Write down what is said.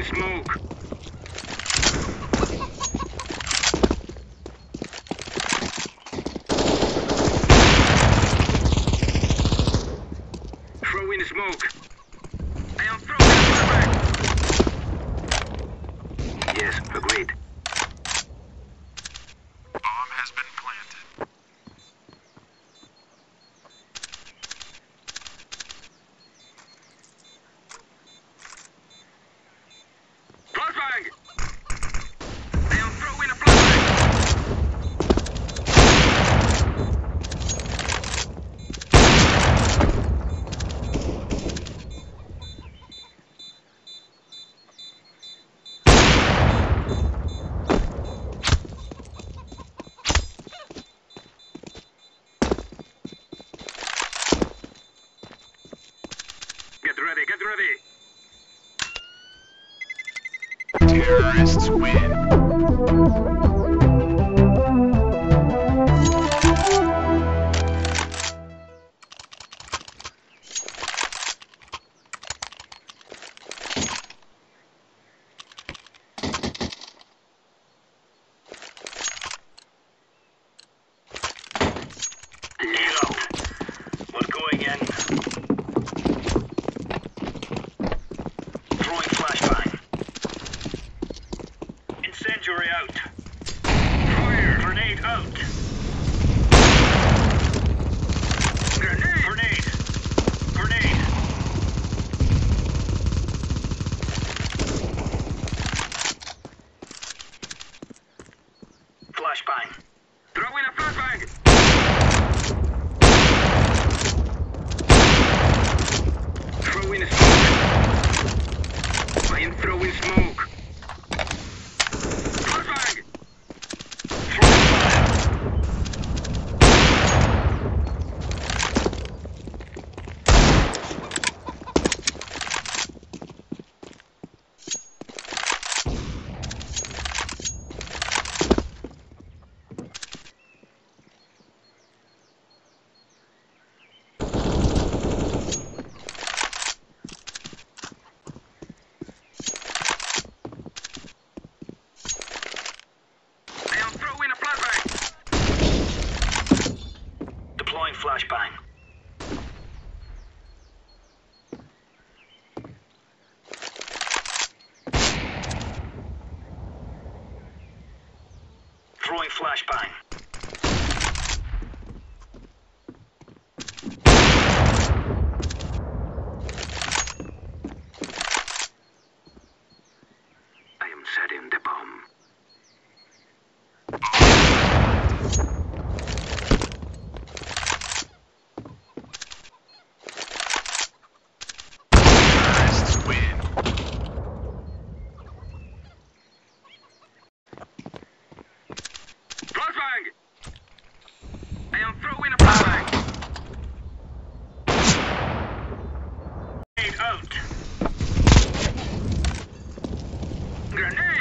Throwing smoke. Smoke. I am throwing flashbang. Yes, agreed. Terrorists win. I am throwing flashbang. Throwing flashbang. I am setting the Grenade out. Grenade!